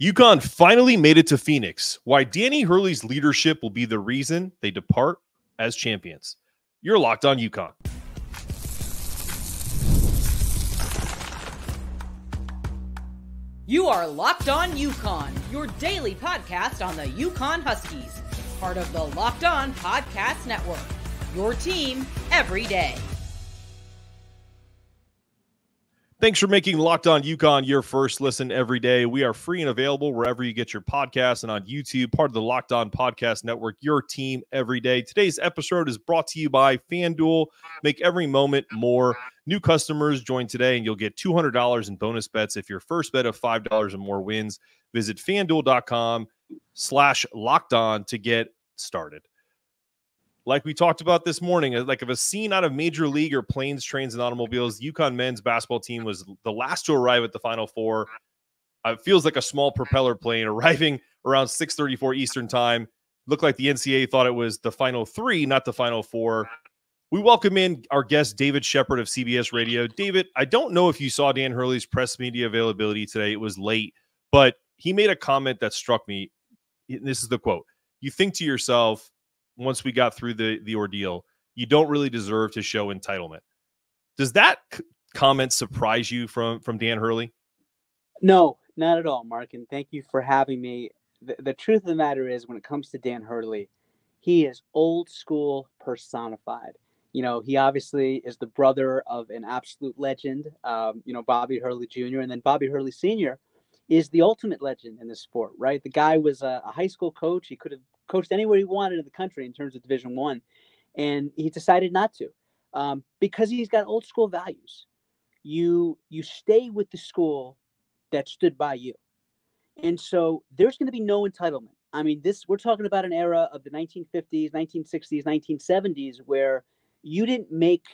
UConn finally made it to Phoenix. Why Danny Hurley's leadership will be the reason they depart as champions. You're locked on UConn. You are Locked On UConn, your daily podcast on the UConn Huskies, part of the Locked On Podcast Network. Your team every day. Thanks for making Locked On UConn your first listen every day. We are free and available wherever you get your podcasts and on YouTube, part of the Locked On Podcast Network, your team every day. Today's episode is brought to you by FanDuel. Make every moment more. New customers join today and you'll get $200 in bonus bets if your first bet of $5 or more wins. Visit fanduel.com slash locked on to get started like we talked about this morning, uh, like of a scene out of Major League or planes, trains, and automobiles, UConn men's basketball team was the last to arrive at the Final Four. Uh, it feels like a small propeller plane arriving around 6:34 Eastern Time. Looked like the NCAA thought it was the Final Three, not the Final Four. We welcome in our guest David Shepard of CBS Radio. David, I don't know if you saw Dan Hurley's press media availability today. It was late, but he made a comment that struck me. This is the quote. You think to yourself, once we got through the the ordeal, you don't really deserve to show entitlement. Does that c- comment surprise you from from Dan Hurley? No, not at all, Mark. And thank you for having me. The, the truth of the matter is, when it comes to Dan Hurley, he is old school personified. You know, he obviously is the brother of an absolute legend, um, you know, Bobby Hurley Jr. And then Bobby Hurley Sr. is the ultimate legend in the sport, right? The guy was a, a high school coach. He could have coached anywhere he wanted in the country in terms of Division One, and he decided not to um, because he's got old school values. You you stay with the school that stood by you, and so there's going to be no entitlement. I mean, this we're talking about an era of the 1950s, 1960s, 1970s where you didn't make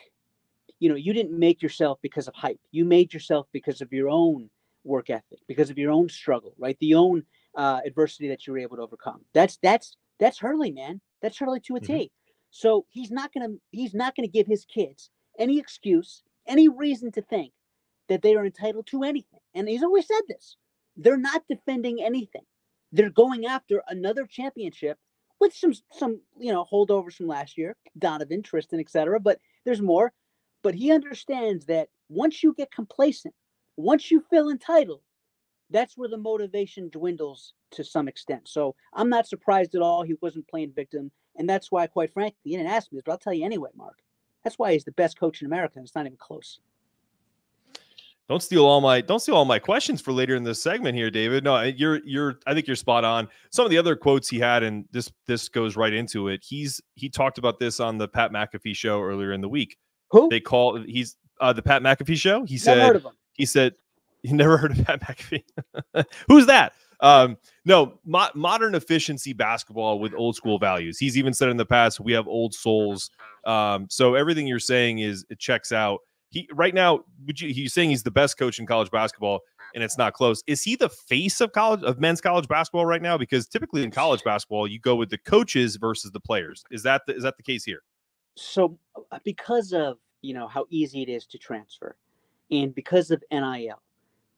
you know you didn't make yourself because of hype you made yourself because of your own work ethic because of your own struggle right the own uh, adversity that you were able to overcome that's that's that's Hurley, man. That's Hurley to a T. Mm-hmm. So he's not gonna he's not gonna give his kids any excuse, any reason to think that they are entitled to anything. And he's always said this. They're not defending anything. They're going after another championship with some some you know holdovers from last year, Donovan, Tristan, etc. But there's more. But he understands that once you get complacent, once you feel entitled, that's where the motivation dwindles to some extent. So I'm not surprised at all he wasn't playing victim. And that's why, quite frankly, he didn't ask me this, but I'll tell you anyway, Mark. That's why he's the best coach in America. And it's not even close. Don't steal all my don't steal all my questions for later in this segment here, David. No, you're you're I think you're spot on. Some of the other quotes he had, and this this goes right into it. He's he talked about this on the Pat McAfee show earlier in the week. Who they call he's uh the Pat McAfee show. He said he said you never heard of Pat McAfee? Who's that? Um, no, mo- modern efficiency basketball with old school values. He's even said in the past, we have old souls. Um, so everything you're saying is it checks out. He right now, would you, he's saying he's the best coach in college basketball, and it's not close. Is he the face of college of men's college basketball right now? Because typically in college basketball, you go with the coaches versus the players. Is that the, is that the case here? So uh, because of you know how easy it is to transfer, and because of NIL,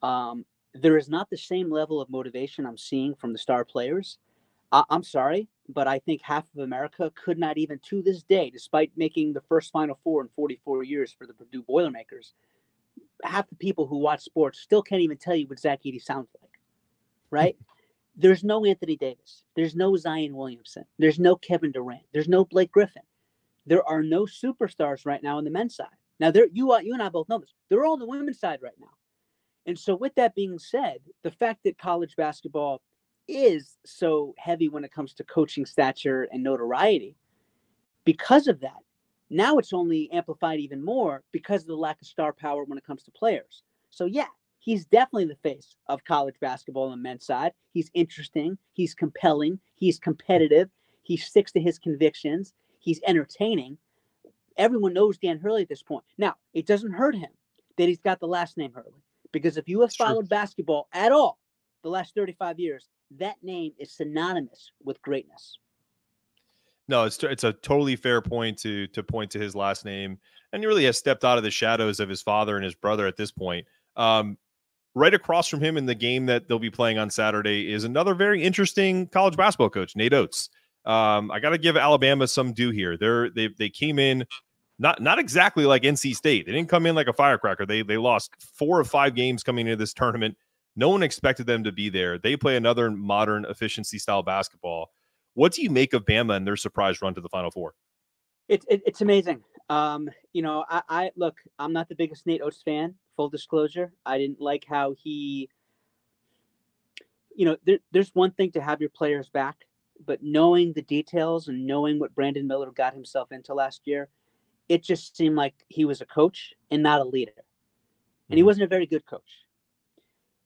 um, there is not the same level of motivation I'm seeing from the star players. I- am sorry, but I think half of America could not even to this day, despite making the first Final Four in 44 years for the Purdue Boilermakers, half the people who watch sports still can't even tell you what Zach Edey sounds like, right? There's no Anthony Davis. There's no Zion Williamson. There's no Kevin Durant. There's no Blake Griffin. There are no superstars right now on the men's side. Now, there you you and I both know this. They're all on the women's side right now. And so, with that being said, the fact that college basketball is so heavy when it comes to coaching stature and notoriety, because of that, now it's only amplified even more because of the lack of star power when it comes to players. So, yeah, he's definitely the face of college basketball on men's side. He's interesting, he's compelling, he's competitive, he sticks to his convictions, he's entertaining. Everyone knows Dan Hurley at this point. Now, it doesn't hurt him that he's got the last name Hurley. Because if you have followed basketball at all the last 35 years, that name is synonymous with greatness. No, it's it's a totally fair point to to point to his last name, and he really has stepped out of the shadows of his father and his brother at this point. Um, right across from him in the game that they'll be playing on Saturday is another very interesting college basketball coach, Nate Oats. Um, I got to give Alabama some due here. They're they they came in not not exactly like NC State. They didn't come in like a firecracker. They they lost four or five games coming into this tournament. No one expected them to be there. They play another modern efficiency style basketball. What do you make of Bama and their surprise run to the Final Four? It's it, it's amazing. Um, you know, I, I look. I'm not the biggest Nate Oats fan. Full disclosure, I didn't like how he. You know, there, there's one thing to have your players back, but knowing the details and knowing what Brandon Miller got himself into last year, it just seemed like he was a coach and not a leader. And he mm-hmm. wasn't a very good coach.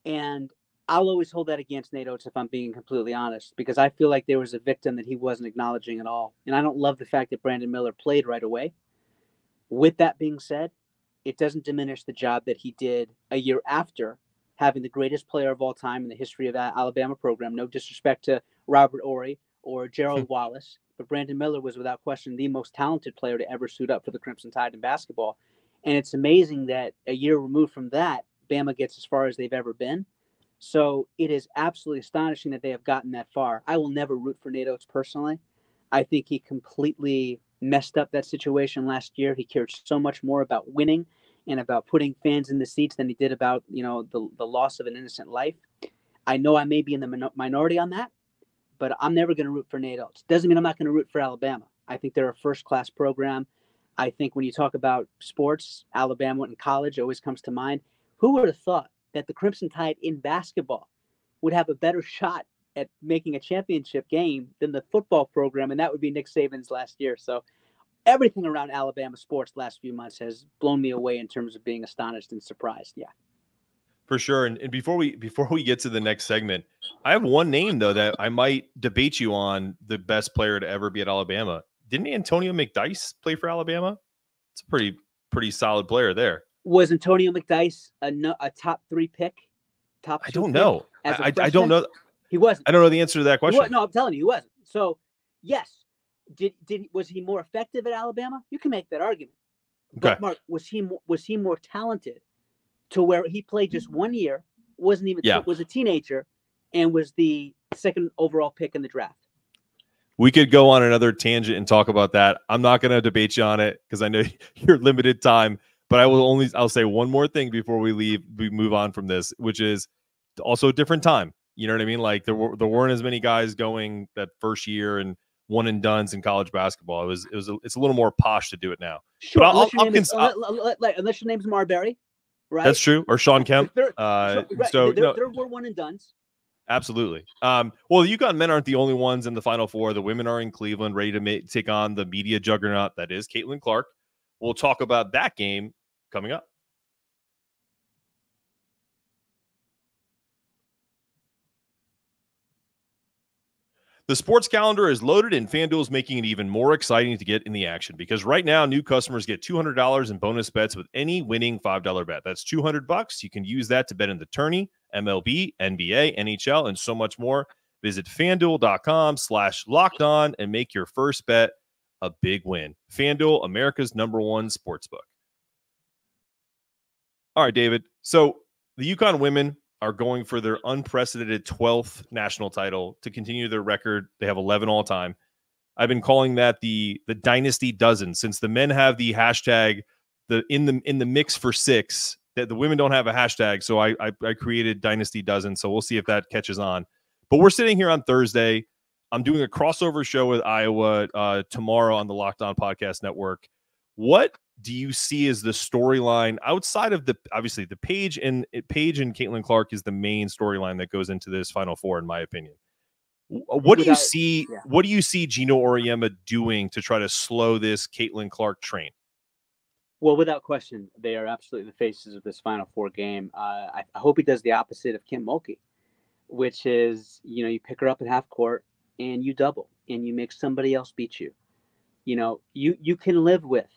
And I'll always hold that against Nate Oats if I'm being completely honest, because I feel like there was a victim that he wasn't acknowledging at all. And I don't love the fact that Brandon Miller played right away. With that being said, it doesn't diminish the job that he did a year after having the greatest player of all time in the history of that Alabama program. No disrespect to Robert Horry or Gerald. Wallace, but Brandon Miller was without question the most talented player to ever suit up for the Crimson Tide in basketball. And it's amazing that a year removed from that, Bama gets as far as they've ever been. So it is absolutely astonishing that they have gotten that far. I will never root for Nate Oats personally. I think he completely messed up that situation last year. He cared so much more about winning and about putting fans in the seats than he did about you know the, the loss of an innocent life. I know I may be in the min- minority on that, but I'm never going to root for Nate Oats. Doesn't mean I'm not going to root for Alabama. I think they're a first class program. I think when you talk about sports, Alabama in college always comes to mind. Who would have thought that the Crimson Tide in basketball would have a better shot at making a championship game than the football program? And that would be Nick Saban's last year. So everything around Alabama sports last few months has blown me away in terms of being astonished and surprised. Yeah. For sure. And, and before we before we get to the next segment, I have one name though that I might debate you on the best player to ever be at Alabama. Didn't Antonio McDyess play for Alabama? It's a pretty pretty solid player there. Was Antonio McDyess a, a top three pick? Top I don't know. I, I, don't know. He wasn't. I don't know the answer to that question. no, I'm telling you, he wasn't. So yes, did did was he more effective at Alabama? You can make that argument. Okay. But Mark, was he was he more talented to where he played just one year, wasn't even yeah. was a teenager, and was the second overall pick in the draft? We could go on another tangent and talk about that. I'm not going to debate you on it because I know you're limited time. But I will only I'll say one more thing before we leave. We move on from this, which is also a different time. You know what I mean? Like there were there weren't as many guys going that first year and one and dones in college basketball. It was it was a, it's a little more posh to do it now. Sure, I'll, unless, I'll, your cons- is, uh, unless your name's Marbury, right? That's true, or Shawn Kemp. There, uh, right, so there, no, there were one and dones. Absolutely. Um, well, the UConn men aren't the only ones in the Final Four. The women are in Cleveland, ready to make, take on the media juggernaut that is Caitlin Clark. We'll talk about that game coming up. The sports calendar is loaded, and FanDuel is making it even more exciting to get in the action because right now, new customers get $200 in bonus bets with any winning $5 bet. That's 200 bucks. You can use that to bet in the tourney, MLB, NBA, NHL, and so much more. Visit fanduel.com slash locked on and make your first bet a big win. FanDuel, America's number one sportsbook. All right, David. So the UConn women are going for their unprecedented 12th national title to continue their record. They have 11 all time. I've been calling that the the dynasty dozen since the men have the hashtag the in the in the mix for six that the women don't have a hashtag. So I, I, I created dynasty dozen. So we'll see if that catches on. But we're sitting here on Thursday. I'm doing a crossover show with Iowa uh, tomorrow on the Locked On Podcast Network. What do you see as the storyline outside of the obviously the Paige and Paige and Caitlin Clark is the main storyline that goes into this Final Four, in my opinion. What do you see? Yeah. What do you see Geno Auriemma doing to try to slow this Caitlin Clark train? Well, without question, they are absolutely the faces of this Final Four game. Uh, I, I, hope he does the opposite of Kim Mulkey, which is you know you pick her up at half court and you double and you make somebody else beat you. You know you you can live with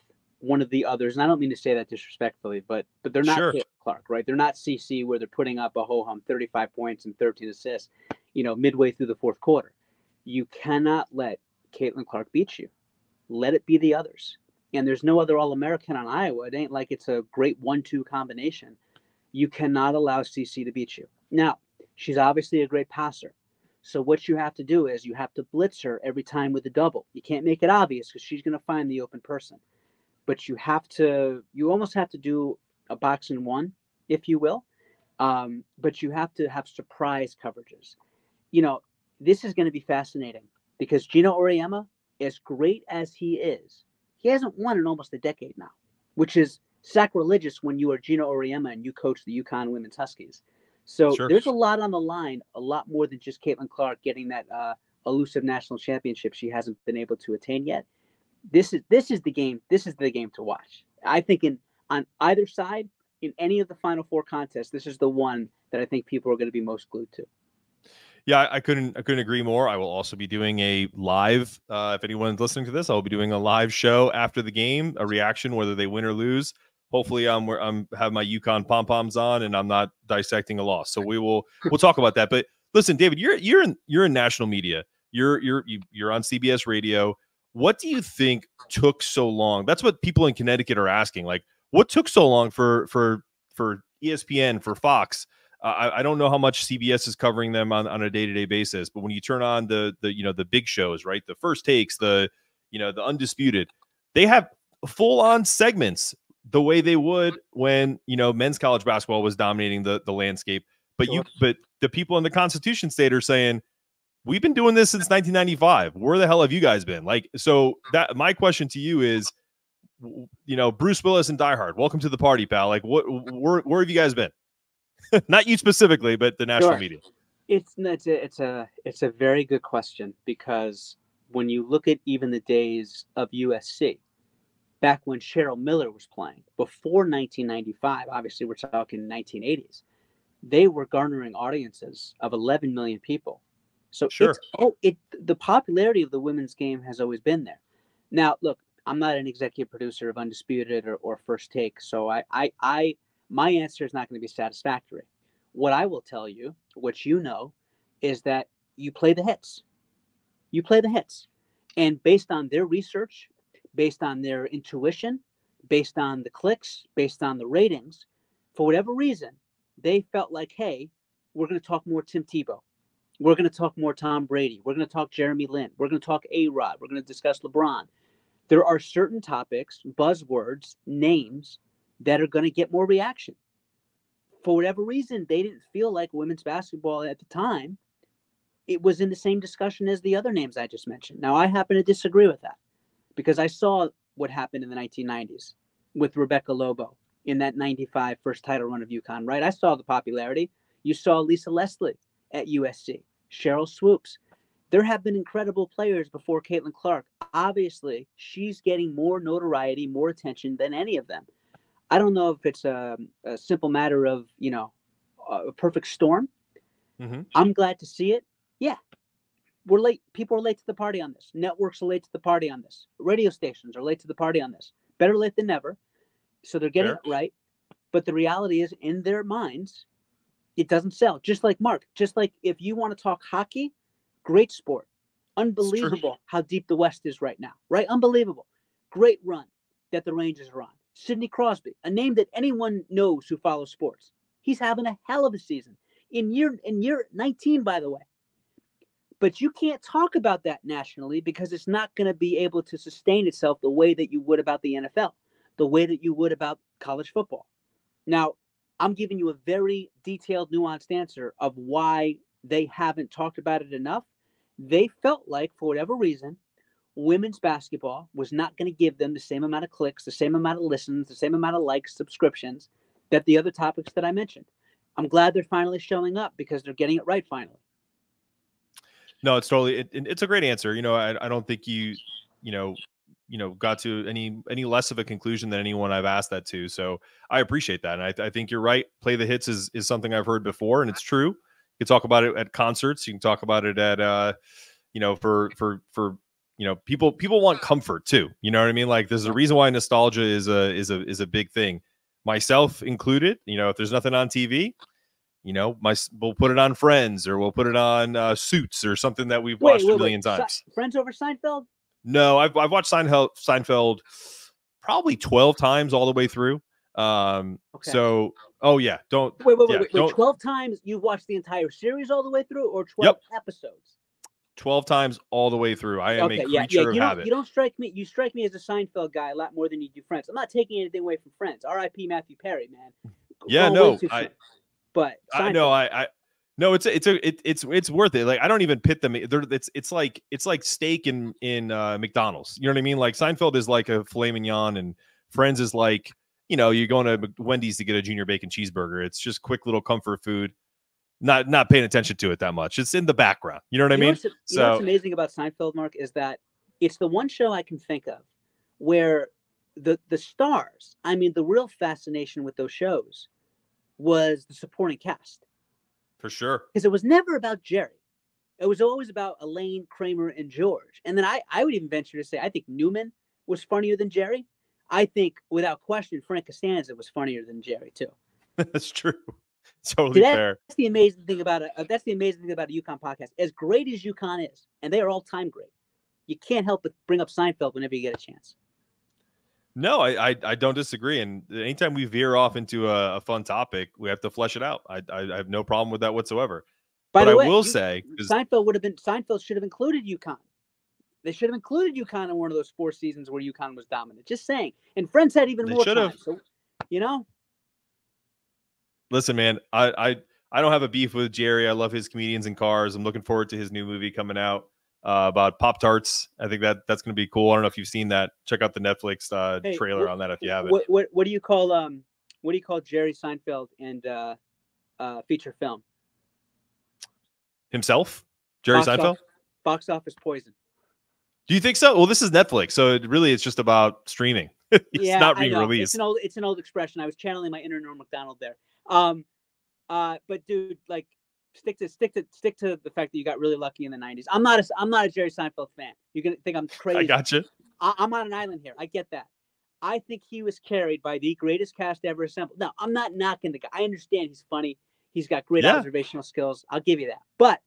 one of the others, and I don't mean to say that disrespectfully, but but they're not sure. Clark, right? They're not CC where they're putting up a ho hum 35 points and 13 assists, you know, midway through the fourth quarter. You cannot let Caitlin Clark beat you. Let it be the others. And there's no other All American on Iowa. It ain't like it's a great one two combination. You cannot allow CC to beat you. Now, she's obviously a great passer. So what you have to do is you have to blitz her every time with a double. You can't make it obvious because she's going to find the open person. But you have to, you almost have to do a box in one, if you will. Um, but you have to have surprise coverages. You know, this is going to be fascinating because Geno Auriemma, as great as he is, he hasn't won in almost a decade now, which is sacrilegious when you are Geno Auriemma and you coach the UConn Women's Huskies. So sure. there's a lot on the line, a lot more than just Caitlin Clark getting that uh, elusive national championship she hasn't been able to attain yet. This is this is the game. This is the game to watch. I think in on either side in any of the Final Four contests, this is the one that I think people are going to be most glued to. Yeah, I couldn't I couldn't agree more. I will also be doing a live. Uh, if anyone's listening to this, I will be doing a live show after the game, a reaction whether they win or lose hopefully I'm where I'm have my UConn pom poms on and I'm not dissecting a loss. So we will we'll talk about that. But listen, David, you're you're in you're in national media. You're you're you're on CBS radio. What do you think took so long? That's what people in Connecticut are asking. Like, what took so long for for for ESPN for Fox? Uh, I, I don't know how much CBS is covering them on, on a day to day basis, but when you turn on the the you know the big shows, right, the first takes, the you know the undisputed, they have full on segments the way they would when you know men's college basketball was dominating the the landscape. But sure. you, but the people in the Constitution State are saying we've been doing this since 1995. Where the hell have you guys been? Like, so that my question to you is, you know, Bruce Willis and Die Hard, welcome to the party, pal. Like, what, where, where have you guys been? Not you specifically, but the national sure. media. It's it's a, it's a it's a very good question because when you look at even the days of USC, back when Cheryl Miller was playing before 1995. Obviously, we're talking 1980s. They were garnering audiences of 11 million people. So sure. oh, it the popularity of the women's game has always been there. Now, look, I'm not an executive producer of Undisputed or, or First Take, so I, I, I, my answer is not going to be satisfactory. What I will tell you, what you know, is that you play the hits. You play the hits, and based on their research based on their intuition, based on the clicks, based on the ratings, for whatever reason, they felt like, hey, we're going to talk more Tim Tebow. We're going to talk more Tom Brady. We're going to talk Jeremy Lin. We're going to talk A Rod. We're going to discuss LeBron. There are certain topics, buzzwords, names that are going to get more reaction. For whatever reason, they didn't feel like women's basketball at the time. It was in the same discussion as the other names I just mentioned. Now, I happen to disagree with that because I saw what happened in the 1990s with Rebecca Lobo in that 95 first title run of UConn, right? I saw the popularity. You saw Lisa Leslie at USC, Sheryl Swoopes. There have been incredible players before Caitlin Clark. Obviously, she's getting more notoriety, more attention than any of them. I don't know if it's a, a simple matter of, you know, a perfect storm. Mm-hmm. I'm glad to see it. Yeah, we're late. People are late to the party on this. Networks are late to the party on this. Radio stations are late to the party on this. Better late than never. So they're getting it right. But the reality is, in their minds, it doesn't sell. Just like Mark, just like if you want to talk hockey, great sport. Unbelievable how deep the West is right now, right? Unbelievable. Great run that the Rangers are on. Sidney Crosby, a name that anyone knows who follows sports. He's having a hell of a season. In year in year 19, by the way, but you can't talk about that nationally because it's not going to be able to sustain itself the way that you would about the NFL, the way that you would about college football. Now, I'm giving you a very detailed, nuanced answer of why they haven't talked about it enough. They felt like, for whatever reason, women's basketball was not going to give them the same amount of clicks, the same amount of listens, the same amount of likes, subscriptions that the other topics that I mentioned. I'm glad they're finally showing up because they're getting it right finally. No, it's totally. It, it's a great answer. You know, I, I don't think you, you know, you know, got to any any less of a conclusion than anyone I've asked that to. So I appreciate that, and I, I think you're right. Play the hits is is something I've heard before, and it's true. You can talk about it at concerts. You can talk about it at, uh, you know, for for for you know, people people want comfort too. You know what I mean? Like there's a reason why nostalgia is a is a is a big thing, myself included. You know, if there's nothing on TV, you know, my we'll put it on Friends or we'll put it on uh, Suits or something that we've watched wait, a million wait. times. Friends over Seinfeld? No, I've I've watched Seinfeld Seinfeld probably twelve times all the way through. Um, okay. so Oh yeah, don't. Wait, wait, yeah, wait, wait, don't- Twelve times you've watched the entire series all the way through, or twelve episodes? Twelve times all the way through. I am okay, a creature yeah. of You don't, habit. you don't strike me. You strike me as a Seinfeld guy a lot more than you do Friends. I'm not taking anything away from Friends. R.I.P. Matthew Perry, man. Yeah, Going no, I-. But I know. I, I no. It's a, it's a it, it's it's worth it. Like I don't even pit them. They're, it's it's like it's like steak in in uh, McDonald's. You know what I mean? Like Seinfeld is like a filet mignon, and Friends is like you know you're going to Wendy's to get a junior bacon cheeseburger. It's just quick little comfort food. Not not paying attention to it that much. It's in the background. You know what I You mean? what's- you know what's So- amazing about Seinfeld, Mark, is that it's the one show I can think of where the the stars, I mean, the real fascination with those shows was the supporting cast For sure. because it was never about Jerry. It was always about Elaine, Kramer, and George. And then I, I would even venture to say I think Newman was funnier than Jerry. I think, without question, Frank Costanza was funnier than Jerry too. That's true. Totally that- fair. That's the amazing thing about it. Uh, that's the amazing thing about a UConn podcast. As great as UConn is, and they are all time great, you can't help but bring up Seinfeld whenever you get a chance. No, I, I I don't disagree. And anytime we veer off into a, a fun topic, we have to flesh it out. I, I I have no problem with that whatsoever. By but the I way, will you- say, Seinfeld would have been Seinfeld should have included UConn. They should have included UConn in one of those four seasons where UConn was dominant. Just saying. And Friends had even more time. So, you know, listen, man, I, I I don't have a beef with Jerry. I love his comedians and cars. I'm looking forward to his new movie coming out uh, about Pop Tarts. I think that that's going to be cool. I don't know if you've seen that. Check out the Netflix uh, Hey, trailer what- on that if you haven't. what, what what do you call um what do you call Jerry Seinfeld and uh, uh, feature film? Himself, Jerry Box Seinfeld. off- box office poison. Do you think so? Well, this is Netflix, so it really it's just about streaming. it's yeah, not being know. It's released. an old it's an old expression. I was channeling my inner Norm Macdonald there. Um, uh, but dude, like stick to stick to stick to the fact that you got really lucky in the '90s. I'm not a I'm not a Jerry Seinfeld fan. You're gonna think I'm crazy. I got you. I, I'm on an island here. I get that. I think he was carried by the greatest cast ever assembled. Now, I'm not knocking the guy. I understand he's funny. He's got great Yeah. observational skills. I'll give you that. But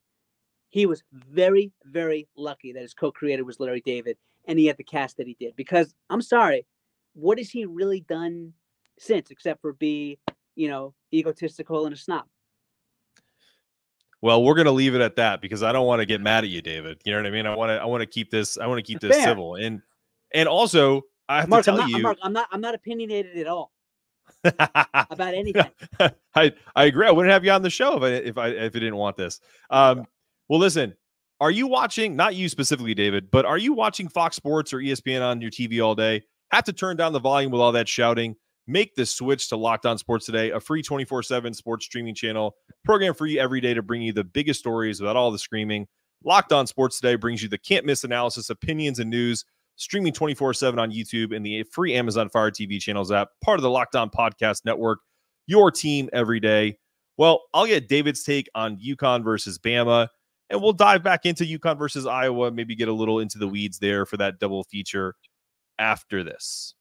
he was very, very lucky that his co-creator was Larry David and he had the cast that he did. Because I'm sorry, what has he really done since except for be, you know, egotistical and a snob? Well, we're gonna leave it at that because I don't want to get mad at you, David. You know what I mean? I want to I want to keep this I want to keep this Fair. civil and and also I have Mark, to I'm tell not, you. Mark, I'm not I'm not opinionated at all about anything. I I agree. I wouldn't have you on the show if I if I if I didn't want this. Um, well, listen. Are you watching? Not you specifically, David, but are you watching Fox Sports or ESPN on your TV all day? Have to turn down the volume with all that shouting. Make the switch to Locked On Sports today, a free 24 7 sports streaming channel, program for you every day to bring you the biggest stories without all the screaming. Locked On Sports today brings you the can't miss analysis, opinions, and news, streaming 24 7 on YouTube and the free Amazon Fire TV channels app, part of the Locked On Podcast Network, your team every day. Well, I'll get David's take on UConn versus Bama, and we'll dive back into UConn versus Iowa, maybe get a little into the weeds there for that double feature after this.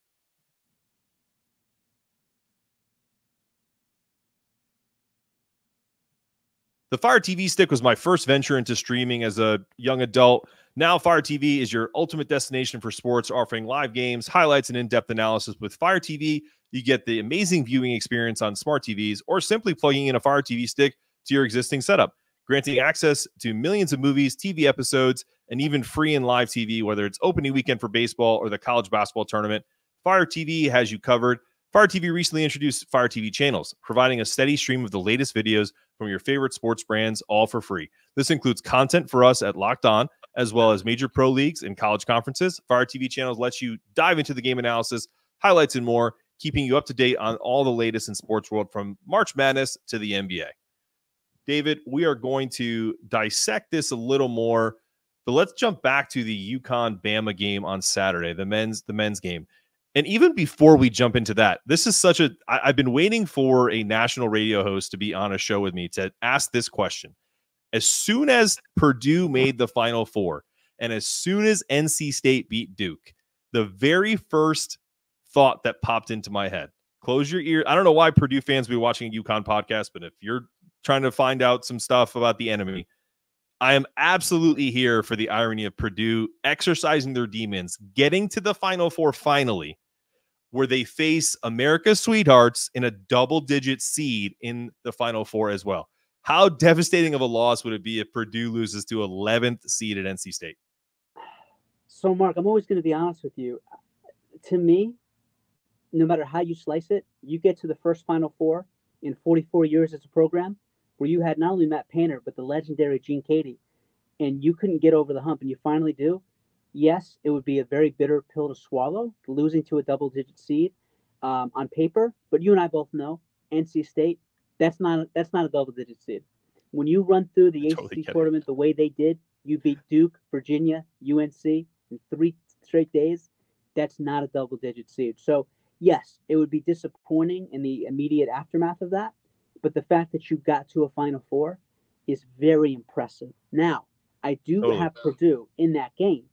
The Fire TV stick was my first venture into streaming as a young adult. Now, Fire TV is your ultimate destination for sports, offering live games, highlights, and in depth analysis. With Fire TV, you get the amazing viewing experience on smart TVs or simply plugging in a Fire TV stick to your existing setup, granting access to millions of movies, TV episodes, and even free and live TV, whether it's opening weekend for baseball or the college basketball tournament. Fire TV has you covered. Fire TV recently introduced Fire TV channels, providing a steady stream of the latest videos from your favorite sports brands, all for free. This includes content for us at Locked On, as well as major pro leagues and college conferences. Fire TV channels lets you dive into the game analysis, highlights, and more, keeping you up to date on all the latest in sports world from March Madness to the NBA. David, we are going to dissect this a little more, but let's jump back to the UConn Bama game on Saturday, the men's the men's game. And even before we jump into that, this is such a I, I've been waiting for a national radio host to be on a show with me to ask this question. As soon as Purdue made the final four, and as soon as NC State beat Duke, the very first thought that popped into my head. Close your ear. I don't know why Purdue fans be watching a UConn podcast, but if you're trying to find out some stuff about the enemy, I am absolutely here for the irony of Purdue exercising their demons, getting to the final four finally, where they face America's sweethearts in a double digit seed in the Final Four as well. How devastating of a loss would it be if Purdue loses to 11th seed at NC State? So, Mark, I'm always going to be honest with you. To me, no matter how you slice it, you get to the first Final Four in 44 years as a program where you had not only Matt Painter, but the legendary Gene Keady, and you couldn't get over the hump, and you finally do yes, it would be a very bitter pill to swallow, losing to a double digit seed um, on paper. But you and I both know NC State, that's not that's not a double digit seed. When you run through the totally ACC tournament the way they did, you beat Duke, Virginia, UNC in three straight days. That's not a double digit seed. So yes, it would be disappointing in the immediate aftermath of that. But the fact that you got to a Final Four is very impressive. Now, I do totally. have Purdue in that game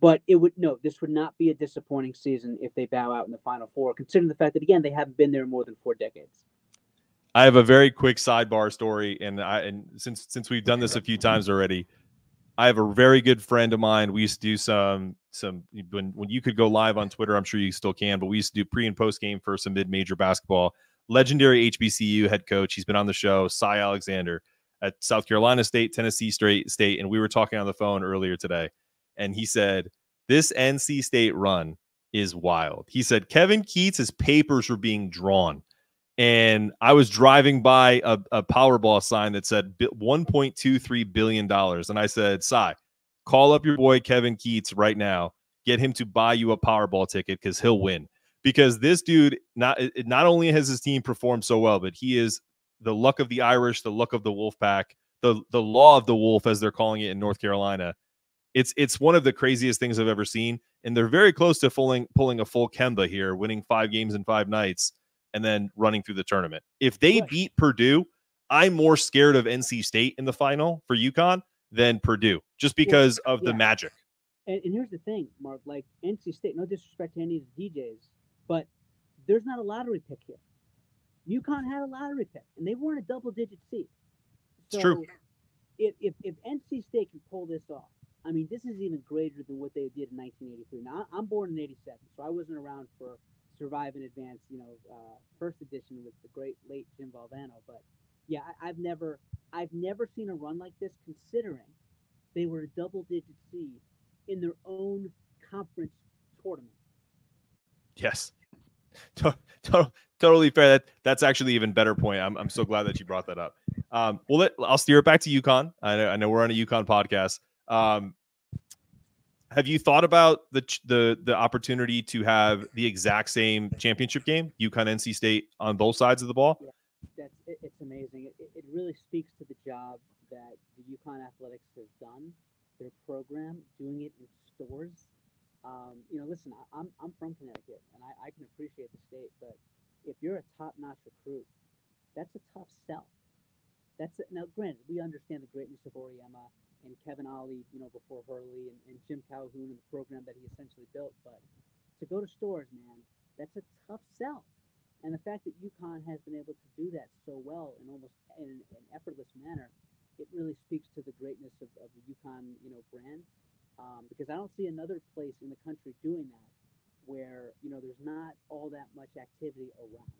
but it would no, this would not be a disappointing season if they bow out in the final four, considering the fact that again they haven't been there more than four decades. I have a very quick sidebar story, and I and since since we've done this a few times already, I have a very good friend of mine. We used to do some some when when you could go live on Twitter. I'm sure you still can, but we used to do pre and post game for some mid major basketball. Legendary HBCU head coach. He's been on the show. Cy Alexander at South Carolina State, Tennessee State State, and we were talking on the phone earlier today and he said, This NC State run is wild. He said, Kevin Keatts' papers were being drawn. And I was driving by a, a Powerball sign that said $1.23 billion. And I said, Cy, call up your boy Kevin Keatts right now. Get him to buy you a Powerball ticket because he'll win. Because this dude, not not only has his team performed so well, but he is the luck of the Irish, the luck of the Wolf Pack, the, the law of the Wolf, as they're calling it in North Carolina it's it's one of the craziest things I've ever seen, and they're very close to pulling pulling a full Kemba here, winning five games in five nights, and then running through the tournament. If they beat Purdue, I'm more scared of NC State in the final for UConn than Purdue, just because of yeah. the magic. And, and, here's the thing, Mark. Like NC State, no disrespect to any of the DJs, but there's not a lottery pick here. UConn had a lottery pick, and they weren't a double-digit seed. So it's true. If, if if NC State can pull this off, I mean, this is even greater than what they did in 1983. Now, I'm born in '87, so I wasn't around for Survive and Advance, you know, uh, first edition with the great late Jim Valvano. But yeah, I, have never, I've never seen a run like this, considering they were a double-digit seed in their own conference tournament. Yes, totally fair. That that's actually even better point. I'm I'm so glad that you brought that up. Um, well, let, I'll steer it back to UConn. I know, I know we're on a UConn podcast. Um, have you thought about the the the opportunity to have the exact same championship game, UConn NC State, on both sides of the ball? Yeah, that's it, it's amazing. It, it really speaks to the job that the UConn Athletics has done, their program, doing it in Storrs. Um, you know, listen, I, am I'm from Connecticut, and I, I can appreciate the state, but if you're a top-notch recruit, that's a tough sell. That's it. Now, granted, we understand the greatness of Auriemma and Kevin Ollie, you know, before Hurley and, and Jim Calhoun and the program that he essentially built. But to go to Storrs, man, that's a tough sell. And the fact that UConn has been able to do that so well in almost in an effortless manner, it really speaks to the greatness of, of the UConn, you know, brand. Um, because I don't see another place in the country doing that where you know there's not all that much activity around.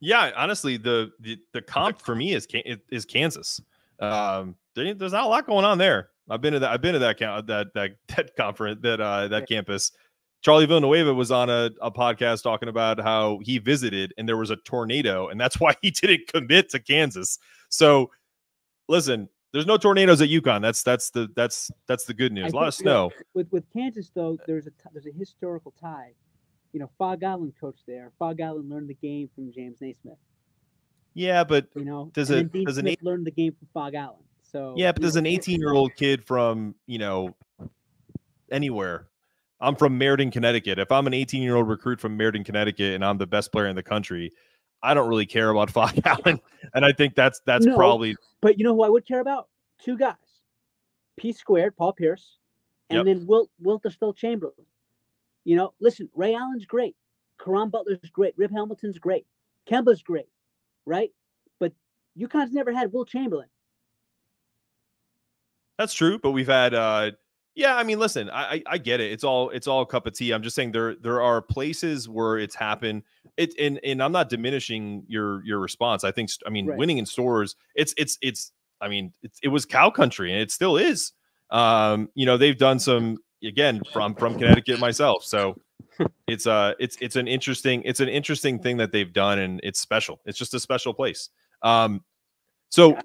Yeah, honestly, the the, the comp for me is is Kansas. Um, there's not a lot going on there. I've been to that. I've been to that that that that conference that uh that yeah. campus. Charlie Villanueva was on a, a podcast talking about how he visited and there was a tornado, and that's why he didn't commit to Kansas. So, listen, there's no tornadoes at UConn. That's that's the that's that's the good news. a lot of snow. With with Kansas though, there's a there's a historical tie. You know, Phog Allen coached there. Phog Allen learned the game from James Naismith. Yeah, but you know, does it does an eight learn the game from Phog Allen? So yeah, but there's an 18 year old kid from you know anywhere. I'm from Meriden, Connecticut. If I'm an 18 year old recruit from Meriden, Connecticut, and I'm the best player in the country, I don't really care about Phog Allen, and I think that's that's no, probably. But you know who I would care about? Two guys, P squared, Paul Pierce, and yep. then Wilt Wilter Still Chamberlain. You know, listen, Ray Allen's great, Caron Butler's great, Rip Hamilton's great, Kemba's great, right? But UConn's never had Wilt Chamberlain. That's true, but we've had uh Yeah, I mean, listen, I, I, I get it. It's all it's all a cup of tea. I'm just saying there there are places where it's happened. It and and I'm not diminishing your your response. I think I mean Right. winning in Storrs. It's it's it's. I mean, it's, it was cow country and it still is. Um, you know, they've done some again from from Connecticut myself, so it's uh it's it's an interesting it's an interesting thing that they've done and it's special. It's just a special place. Um, so Yeah,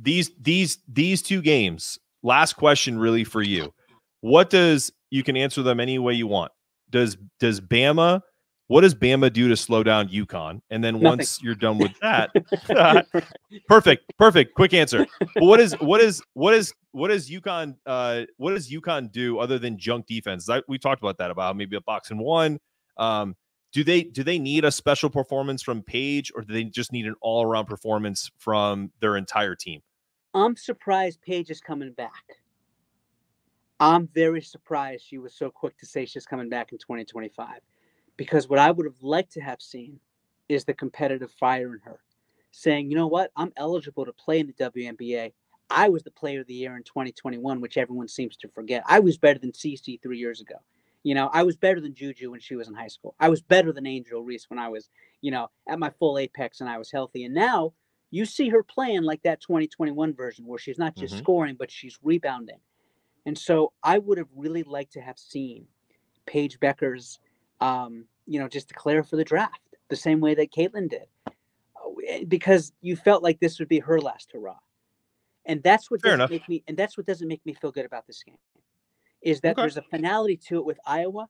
these these these two games. Last question, really for you. What does you can answer them any way you want. Does does bama what does bama do to slow down UConn and then Nothing. once you're done with that perfect perfect quick answer. But what is what is what is what is UConn uh what does UConn do other than junk defense? I, we talked about that about maybe a box and one. Um do they do they need a special performance from Paige or do they just need an all-around performance from their entire team I'm surprised Paige is coming back. I'm very surprised she was so quick to say she's coming back in 2025 because what I would have liked to have seen is the competitive fire in her saying, you know what, I'm eligible to play in the WNBA. I was the player of the year in 2021, which everyone seems to forget. I was better than CC three years ago. You know, I was better than Juju when she was in high school. I was better than Angel Reese when I was, you know, at my full apex and I was healthy. And now you see her playing like that 2021 version where she's not just Mhm. scoring, but she's rebounding. And so I would have really liked to have seen Paige Bueckers, um, you know, just declare for the draft the same way that Caitlin did, Oh, eh, because you felt like this would be her last hurrah. And that's what Fair doesn't enough. make me, and that's what doesn't make me feel good about this game, is that Okay. there's a finality to it with Iowa,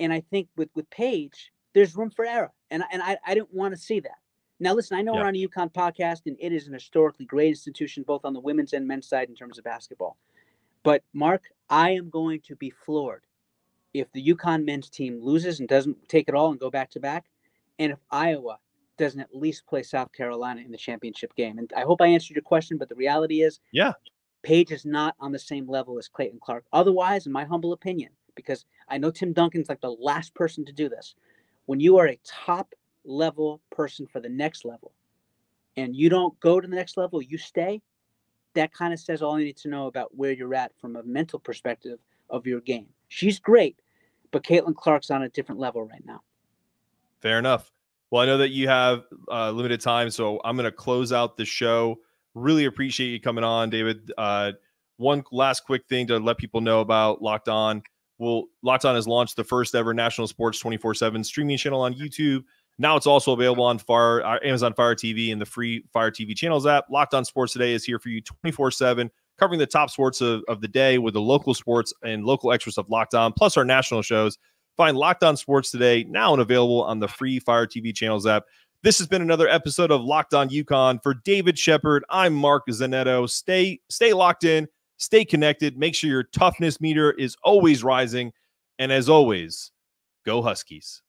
and I think with with Paige, there's room for error, and and I I didn't want to see that. Now, listen, I know Yeah. we're on a UConn podcast, and it is an historically great institution, both on the women's and men's side in terms of basketball. But, Mark, I am going to be floored if the UConn men's team loses and doesn't take it all and go back to back, and if Iowa doesn't at least play South Carolina in the championship game. And I hope I answered your question, but the reality is, Yeah. Paige is not on the same level as Caitlin Clark. Otherwise, in my humble opinion, because I know Tim Duncan's like the last person to do this, when you are a top level person for the next level and you don't go to the next level, you stay, that kind of says all you need to know about where you're at from a mental perspective of your game. She's great, but Caitlin Clark's on a different level right now. Fair enough. Well, I know that you have uh, limited time, so I'm going to close out the show. Really appreciate you coming on, David. Uh, one last quick thing to let people know about Locked On. Well, Locked On has launched the first ever national sports 24 7 streaming channel on YouTube. Now it's also available on Fire, uh, Amazon Fire TV and the free Fire TV channels app. Locked On Sports Today is here for you 24 7, covering the top sports of, of the day with the local sports and local extras of Locked On, plus our national shows. Find Locked On Sports Today now and available on the free Fire TV channels app. This has been another episode of Locked On UConn. For David Shepard, I'm Mark Zanetto. Stay stay locked in, stay connected. Make sure your toughness meter is always rising. And as always, go Huskies.